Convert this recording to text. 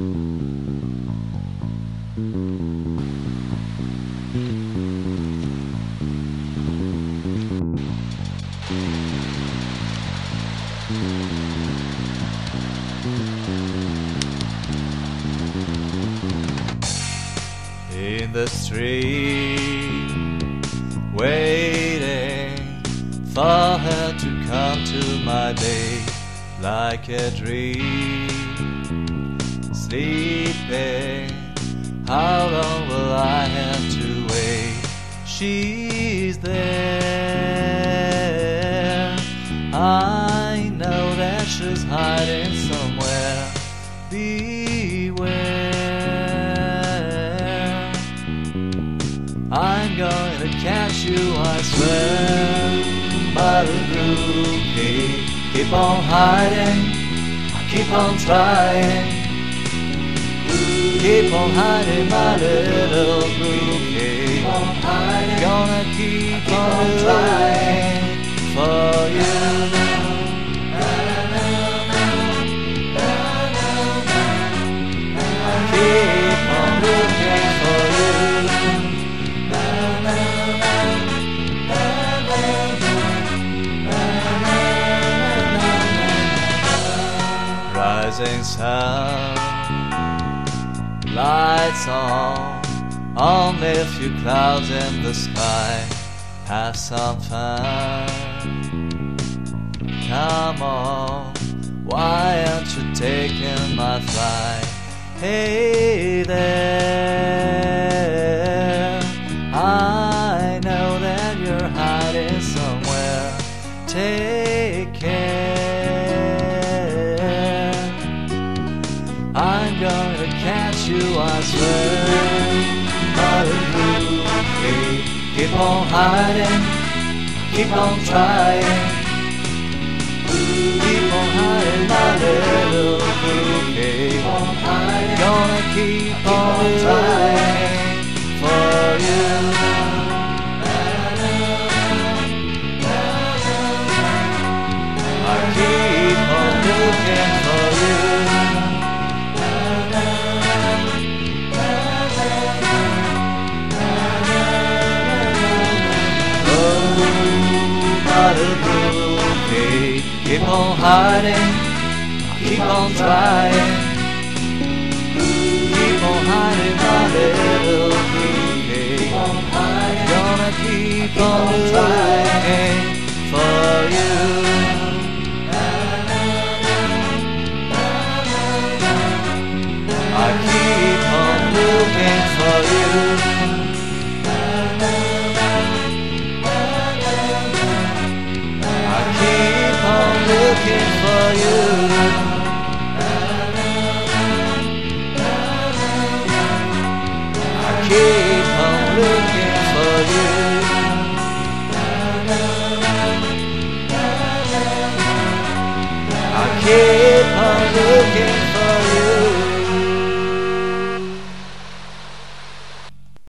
in the street, waiting for her to come to my bay like a dream. Sleeping, how long will I have to wait? She's there. I know that she's hiding somewhere. Beware. I'm going to catch you, I swear. But Brookie, keep on hiding, I keep on trying. Keep on hiding, my little Brookie. Gonna keep on trying for you. Keep on looking for you. Rising sun, lights on, only a few clouds in the sky. Have some fun. Come on, why aren't you taking my flight? Hey there, I know that you're hiding somewhere. Take care. Catch you, I swear. But you keep, keep on hiding, keep on trying. Keep on hiding, my little bouquet. Gonna keep on keep on hiding, keep on trying. Keep on hiding, my little bouquet. Gonna keep on looking for you. I keep on looking for you. You. I keep on looking